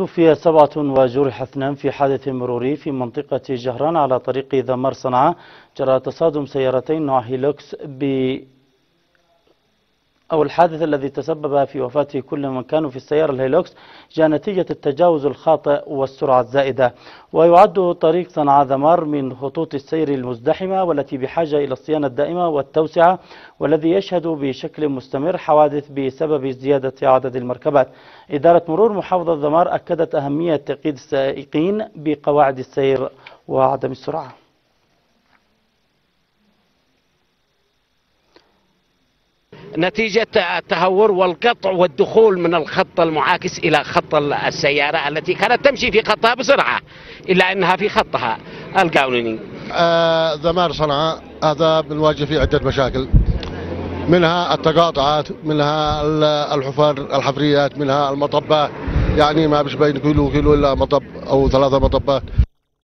توفي سبعة وجرح اثنان في حادث مروري في منطقة جهران على طريق ذمار صنعاء. جرى تصادم سيارتين نوع هيلوكس ب أو الحادث الذي تسبب في وفاة كل من كانوا في السيارة الهيلوكس جاء نتيجة التجاوز الخاطئ والسرعة الزائدة. ويعد طريق صنعاء ذمار من خطوط السير المزدحمة والتي بحاجة إلى الصيانة الدائمة والتوسعة والذي يشهد بشكل مستمر حوادث بسبب زيادة عدد المركبات. إدارة مرور محافظة ذمار أكدت أهمية تقييد السائقين بقواعد السير وعدم السرعة. نتيجة التهور والقطع والدخول من الخط المعاكس إلى خط السيارة التي كانت تمشي في خطها بسرعة إلا أنها في خطها. القانوني آه صنعاء هذا بنواجه فيه عدة مشاكل. منها التقاطعات منها الحفر الحفريات منها المطبات. يعني ما بيش بين كيلو كيلو إلا مطب أو ثلاثة مطبات.